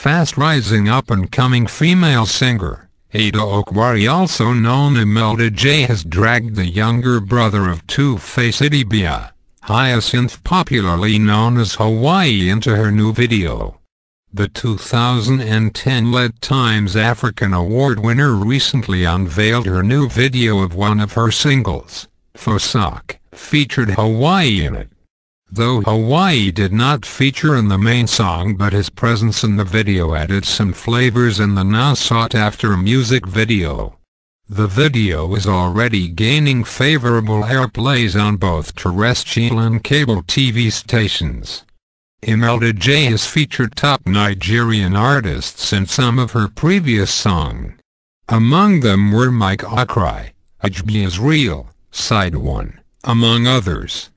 fast-rising up-and-coming female singer. Ada Okwori also known as Imelda J has dragged the younger brother of 2Face Idibia, Hyacinth popularly known as Hawaii into her new video. The 2010 Lead Times African Award winner recently unveiled her new video of one of her singles, Fosoke, featured Hawaii in it. Though Hawaii did not feature in the main song but his presence in the video added some flavors in the now sought-after music video. The video is already gaining favorable airplays on both terrestrial and cable TV stations. Imelda J has featured top Nigerian artists in some of her previous songs. Among them were Mike Okri, Ajbi Is Real, Side 1, among others.